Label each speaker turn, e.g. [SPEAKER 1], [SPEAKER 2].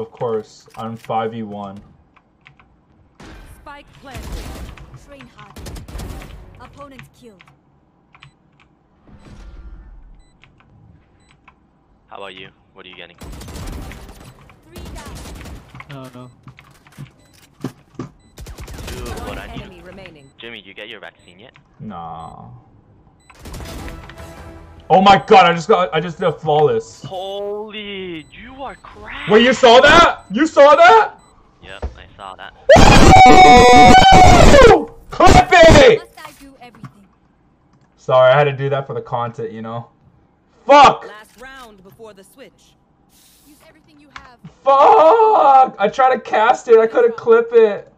[SPEAKER 1] Of course, I'm 5v1.
[SPEAKER 2] Spike planted.
[SPEAKER 3] Train hard. Opponent killed.
[SPEAKER 4] How about you? What are you getting?
[SPEAKER 3] Three down.
[SPEAKER 5] No, no.
[SPEAKER 4] Dude, what
[SPEAKER 2] One
[SPEAKER 4] I need.
[SPEAKER 2] enemy remaining.
[SPEAKER 4] Jimmy, you get your vaccine yet?
[SPEAKER 1] Nah. Oh my god, I just got I just did a flawless.
[SPEAKER 4] Holy, you are crap.
[SPEAKER 1] Wait, you saw that? You saw that?
[SPEAKER 4] Yep, I saw that.
[SPEAKER 1] Woo! Clip it!
[SPEAKER 3] Must I do everything?
[SPEAKER 1] Sorry, I had to do that for the content, you know? Fuck!
[SPEAKER 2] Last round before the switch.
[SPEAKER 3] Use everything you have.
[SPEAKER 1] Fuck! I tried to cast it, I couldn't clip it.